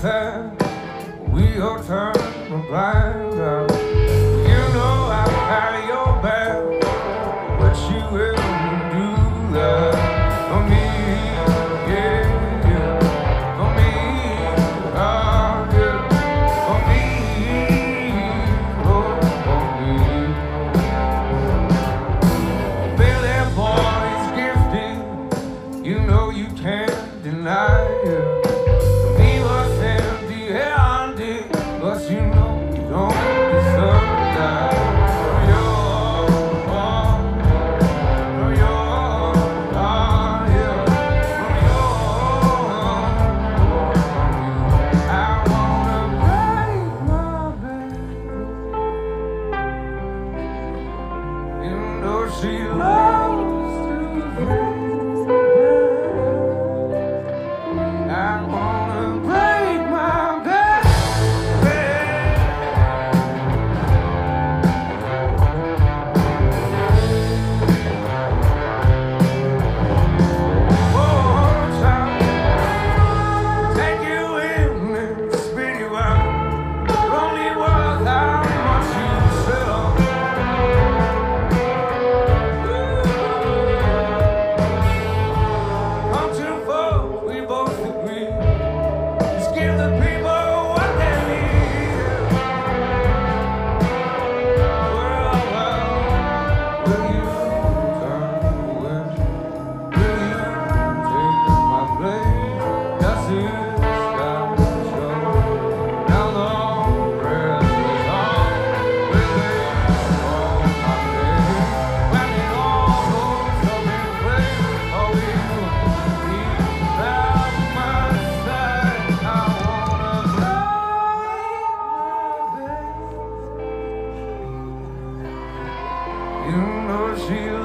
said we all turn a blind eye. You know I have your back. but you will do that for me. Yeah, yeah. For me, yeah. For me, oh, for me. Billy gifted, you know you can't deny it. see you.